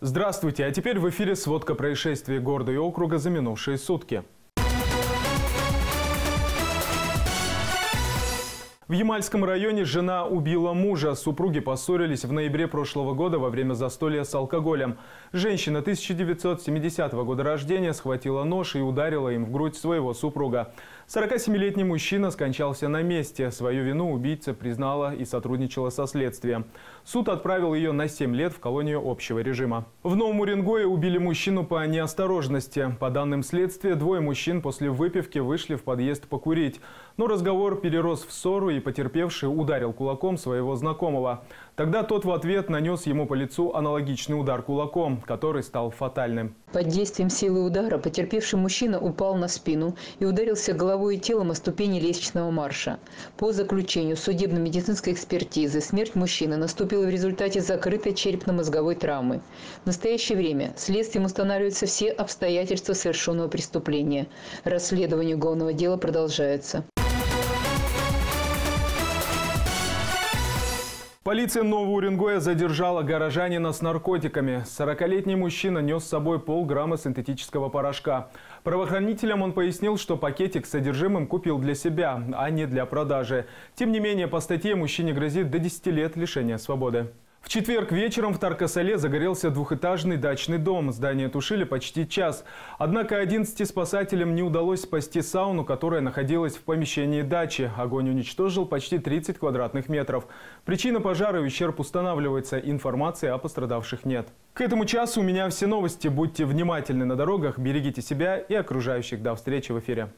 Здравствуйте, а теперь в эфире сводка происшествий города и округа за минувшие сутки. В Ямальском районе жена убила мужа. Супруги поссорились в ноябре прошлого года во время застолья с алкоголем. Женщина 1970 года рождения схватила нож и ударила им в грудь своего супруга. 47-летний мужчина скончался на месте. Свою вину убийца признала и сотрудничала со следствием. Суд отправил ее на 7 лет в колонию общего режима. В Новом Уренгое убили мужчину по неосторожности. По данным следствия, двое мужчин после выпивки вышли в подъезд покурить. Но разговор перерос в ссору и потерпевший ударил кулаком своего знакомого. Тогда тот в ответ нанес ему по лицу аналогичный удар кулаком, который стал фатальным. Под действием силы удара потерпевший мужчина упал на спину и ударился головой и телом о ступени лестничного марша. По заключению судебно-медицинской экспертизы смерть мужчины наступила в результате закрытой черепно-мозговой травмы. В настоящее время следствием устанавливаются все обстоятельства совершенного преступления. Расследование уголовного дела продолжается. Полиция Нового Уренгоя задержала горожанина с наркотиками. 40-летний мужчина нес с собой полграмма синтетического порошка. Правоохранителям он пояснил, что пакетик с содержимым купил для себя, а не для продажи. Тем не менее, по статье мужчине грозит до 10 лет лишения свободы. В четверг вечером в Таркасале загорелся двухэтажный дачный дом. Здание тушили почти час. Однако 11 спасателям не удалось спасти сауну, которая находилась в помещении дачи. Огонь уничтожил почти 30 квадратных метров. Причина пожара и ущерб устанавливается. Информации о пострадавших нет. К этому часу у меня все новости. Будьте внимательны на дорогах, берегите себя и окружающих. До встречи в эфире.